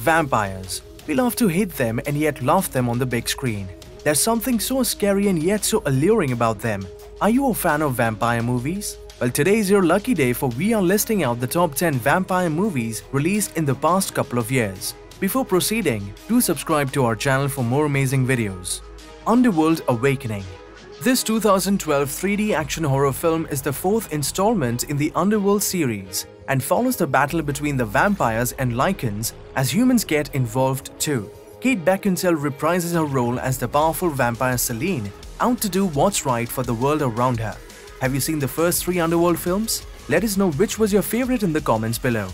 Vampires. We love to hate them and yet love them on the big screen. There's something so scary and yet so alluring about them. Are you a fan of vampire movies? Well, today is your lucky day for we are listing out the top 10 vampire movies released in the past couple of years. Before proceeding, do subscribe to our channel for more amazing videos. Underworld Awakening This 2012 3D action horror film is the fourth installment in the Underworld series and follows the battle between the vampires and Lycans as humans get involved too. Kate Beckinsale reprises her role as the powerful vampire Selene, out to do what's right for the world around her. Have you seen the first three Underworld films? Let us know which was your favorite in the comments below.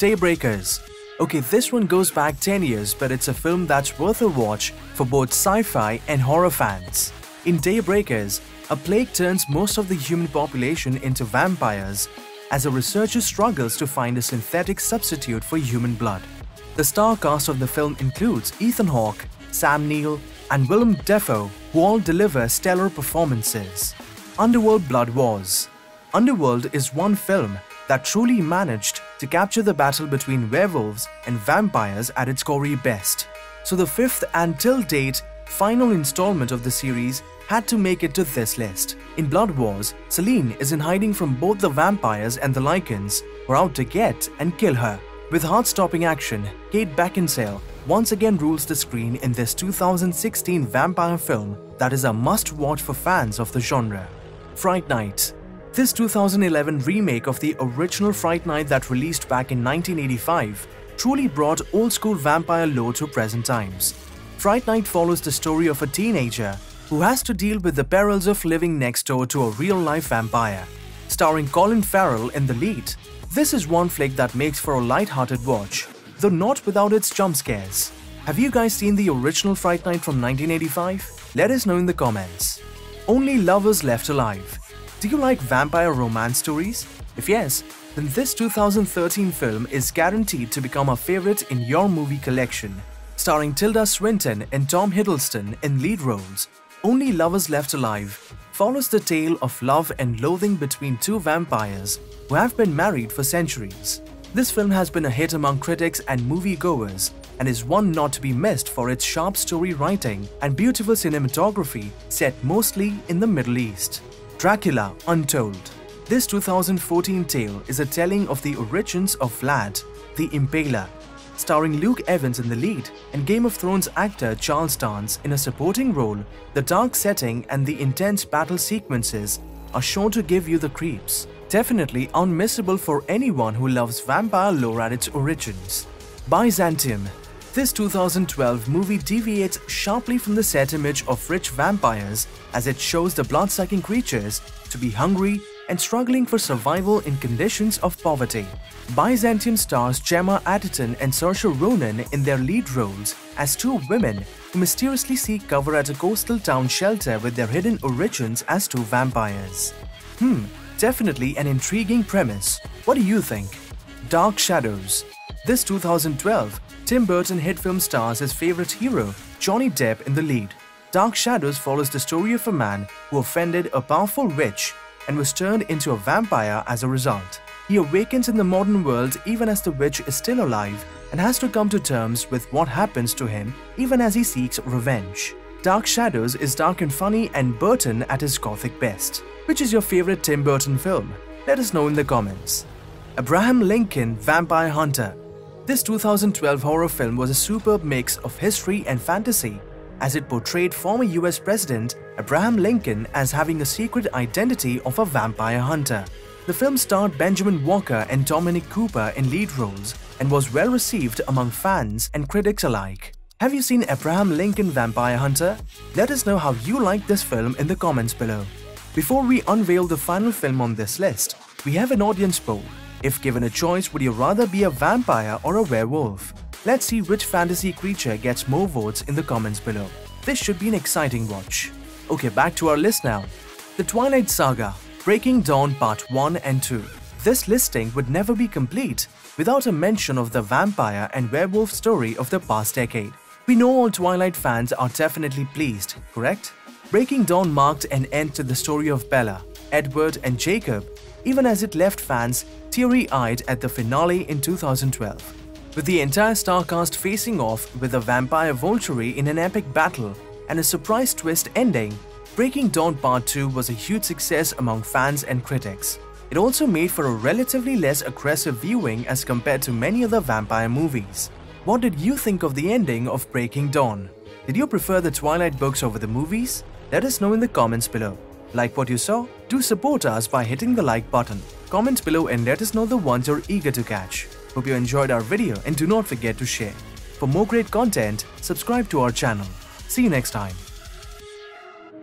Daybreakers Okay, this one goes back 10 years, but it's a film that's worth a watch for both sci-fi and horror fans. In Daybreakers, a plague turns most of the human population into vampires as a researcher struggles to find a synthetic substitute for human blood. The star cast of the film includes Ethan Hawke, Sam Neill, and Willem Dafoe, who all deliver stellar performances. Underworld Blood Wars Underworld is one film that truly managed to capture the battle between werewolves and vampires at its gory best. So the fifth and till date final installment of the series had to make it to this list. In Blood Wars, Selene is in hiding from both the vampires and the Lycans who are out to get and kill her. With heart-stopping action, Kate Beckinsale once again rules the screen in this 2016 vampire film that is a must-watch for fans of the genre. Fright Night this 2011 remake of the original Fright Night that released back in 1985 truly brought old-school vampire lore to present times. Fright Night follows the story of a teenager who has to deal with the perils of living next door to a real-life vampire. Starring Colin Farrell in the lead, this is one flick that makes for a light-hearted watch, though not without its jump scares. Have you guys seen the original Fright Night from 1985? Let us know in the comments. Only Lovers Left Alive do you like vampire romance stories? If yes, then this 2013 film is guaranteed to become a favorite in your movie collection. Starring Tilda Swinton and Tom Hiddleston in lead roles, Only Lovers Left Alive follows the tale of love and loathing between two vampires who have been married for centuries. This film has been a hit among critics and moviegoers and is one not to be missed for its sharp story writing and beautiful cinematography set mostly in the Middle East. Dracula Untold This 2014 tale is a telling of the origins of Vlad, the Impaler, starring Luke Evans in the lead and Game of Thrones actor Charles Dance in a supporting role, the dark setting and the intense battle sequences are sure to give you the creeps. Definitely unmissable for anyone who loves vampire lore at its origins. Byzantium this 2012 movie deviates sharply from the set image of rich vampires as it shows the blood-sucking creatures to be hungry and struggling for survival in conditions of poverty. Byzantium stars Gemma Arterton and Saoirse Ronan in their lead roles as two women who mysteriously seek cover at a coastal town shelter with their hidden origins as two vampires. Hmm, definitely an intriguing premise. What do you think? Dark Shadows This 2012 Tim Burton hit film stars his favorite hero, Johnny Depp, in the lead. Dark Shadows follows the story of a man who offended a powerful witch and was turned into a vampire as a result. He awakens in the modern world even as the witch is still alive and has to come to terms with what happens to him even as he seeks revenge. Dark Shadows is dark and funny and Burton at his gothic best. Which is your favorite Tim Burton film? Let us know in the comments. Abraham Lincoln Vampire Hunter this 2012 horror film was a superb mix of history and fantasy, as it portrayed former US President Abraham Lincoln as having a secret identity of a vampire hunter. The film starred Benjamin Walker and Dominic Cooper in lead roles and was well received among fans and critics alike. Have you seen Abraham Lincoln Vampire Hunter? Let us know how you like this film in the comments below. Before we unveil the final film on this list, we have an audience poll if given a choice, would you rather be a vampire or a werewolf? Let's see which fantasy creature gets more votes in the comments below. This should be an exciting watch. Okay, back to our list now. The Twilight Saga, Breaking Dawn Part 1 and 2. This listing would never be complete without a mention of the vampire and werewolf story of the past decade. We know all Twilight fans are definitely pleased, correct? Breaking Dawn marked an end to the story of Bella, Edward and Jacob even as it left fans teary-eyed at the finale in 2012. With the entire star cast facing off with the vampire Volturi in an epic battle and a surprise twist ending, Breaking Dawn Part 2 was a huge success among fans and critics. It also made for a relatively less aggressive viewing as compared to many other vampire movies. What did you think of the ending of Breaking Dawn? Did you prefer the Twilight books over the movies? Let us know in the comments below. Like what you saw? Do support us by hitting the like button. Comment below and let us know the ones you're eager to catch. Hope you enjoyed our video and do not forget to share. For more great content, subscribe to our channel. See you next time.